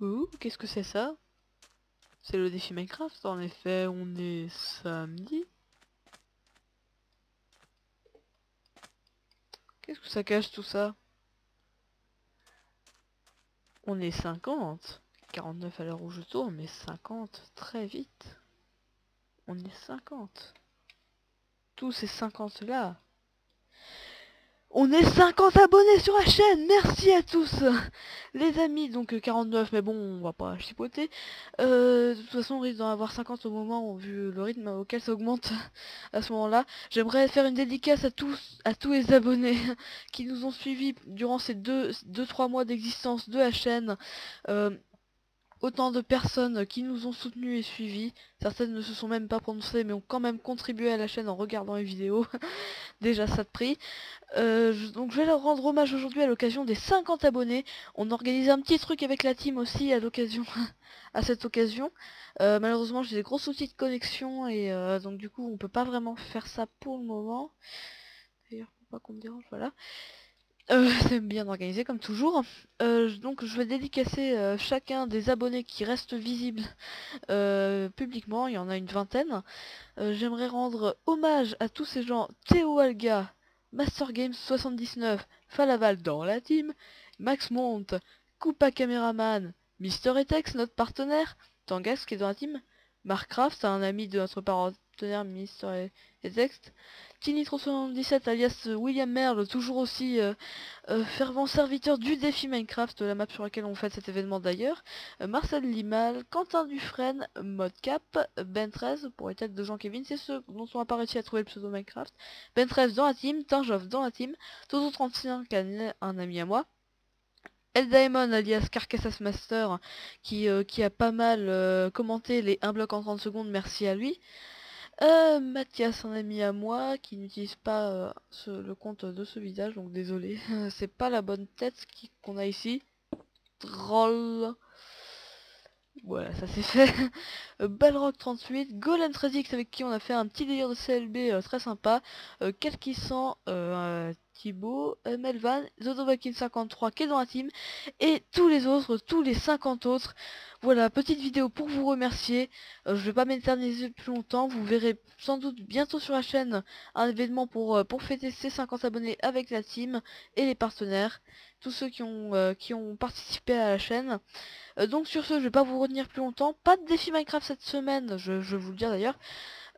Ouh, qu'est-ce que c'est ça? C'est le défi Minecraft, en effet, on est samedi. Qu'est-ce que ça cache tout ça? On est 50. 49 à l'heure où je tourne, mais 50 très vite. On est 50. Tous ces 50 là. On est 50 abonnés sur la chaîne Merci à tous Les amis, donc 49, mais bon, on va pas chipoter. Euh, de toute façon, on risque d'en avoir 50 au moment, vu le rythme auquel ça augmente à ce moment-là. J'aimerais faire une dédicace à tous, à tous les abonnés qui nous ont suivis durant ces 2-3 mois d'existence de la chaîne. Euh, autant de personnes qui nous ont soutenus et suivis. Certaines ne se sont même pas prononcées mais ont quand même contribué à la chaîne en regardant les vidéos. Déjà ça de prix. Euh, donc je vais leur rendre hommage aujourd'hui à l'occasion des 50 abonnés. On organise un petit truc avec la team aussi à l'occasion à cette occasion. Euh, malheureusement j'ai des gros soucis de connexion et euh, donc du coup on peut pas vraiment faire ça pour le moment. D'ailleurs pas qu'on me dérange, voilà. Euh, c'est bien organisé comme toujours. Euh, donc je vais dédicacer euh, chacun des abonnés qui restent visibles publiquement, il y en a une vingtaine. J'aimerais rendre hommage à tous ces gens, Théo Alga, Master Games 79, Falaval dans la team, Max Monte, Koopa Cameraman, Mister Etex, notre partenaire, Tangas qui est dans la team, Marcraft, un ami de notre partenaire Mister Etex, Tinitro77 alias euh, William Merle, toujours aussi euh, euh, fervent serviteur du défi Minecraft, la map sur laquelle on fait cet événement d'ailleurs, Marcel Limal, Quentin Dufresne, Modcap, Ben13, pour les têtes de Jean-Kevin, c'est ceux dont on n'a pas réussi à trouver le pseudo Minecraft, Ben13 dans la team, Tinjov dans la team, Toto35 un ami à moi, Eldaemon alias Carcassas Master qui, qui a pas mal commenté les 1 bloc en 30 secondes, merci à lui. Euh, Mathias, un ami à moi, qui n'utilise pas euh, le compte de ce visage, donc désolé. C'est pas la bonne tête qu'on a ici. Troll. Voilà, ça c'est fait. Euh, Balrock38, Golem 13X avec qui on a fait un petit délire de CLB euh, très sympa. Euh, Thibaut, Melvan, Zodovakin53 qui est dans la team. Et tous les autres, tous les 50 autres. Voilà, petite vidéo pour vous remercier. je vais pas m'éterniser plus longtemps. Vous verrez sans doute bientôt sur la chaîne un événement pour, pour fêter ces 50 abonnés avec la team et les partenaires. Tous ceux qui ont, qui ont participé à la chaîne. donc sur ce, je vais pas vous retenir plus longtemps. Pas de défi Minecraft cette semaine, je, vais vous le dire d'ailleurs,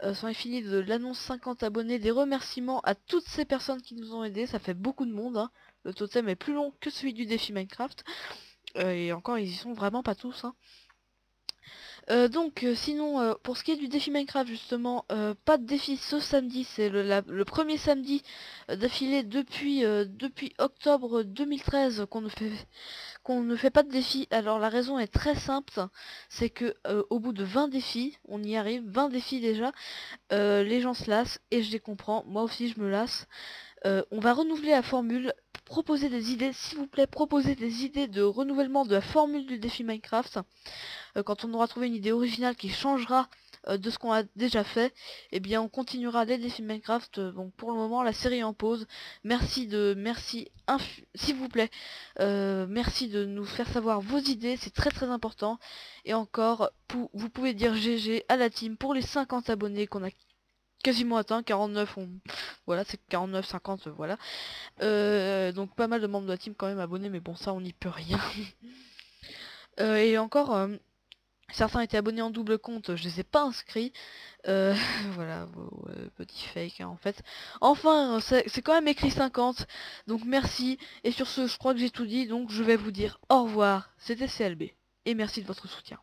euh, sont finis de l'annonce 50 abonnés, des remerciements à toutes ces personnes qui nous ont aidés, ça fait beaucoup de monde, hein. le totem est plus long que celui du défi Minecraft, euh, et encore ils y sont vraiment pas tous. Hein. Euh, donc sinon pour ce qui est du défi Minecraft justement pas de défi ce samedi c'est le, premier samedi d'affilée depuis octobre 2013 qu'on ne fait qu'on ne fait pas de défi. Alors la raison est très simple, c'est que euh, au bout de 20 défis, on y arrive, 20 défis déjà, euh, les gens se lassent et je les comprends, moi aussi je me lasse. Euh, on va renouveler la formule, proposer des idées, s'il vous plaît, proposer des idées de renouvellement de la formule du défi Minecraft. quand on aura trouvé une idée originale qui changera euh, de ce qu'on a déjà fait, eh bien on continuera les défis Minecraft. Donc pour le moment la série est en pause. Merci de merci s'il vous plaît. Euh, merci de nous faire savoir vos idées, c'est très très important. Et encore, vous pouvez dire GG à la team pour les 50 abonnés qu'on a quasiment atteint, 49 on... voilà c'est 49 50 voilà euh, donc pas mal de membres de la team quand même abonnés mais bon ça on n'y peut rien et encore Certains étaient abonnés en double compte, je les ai pas inscrits. Euh, voilà, petit fake hein, en fait. Enfin, c'est quand même écrit 50, donc merci. Et sur ce, je crois que j'ai tout dit, donc je vais vous dire au revoir. C'était CLB, et merci de votre soutien.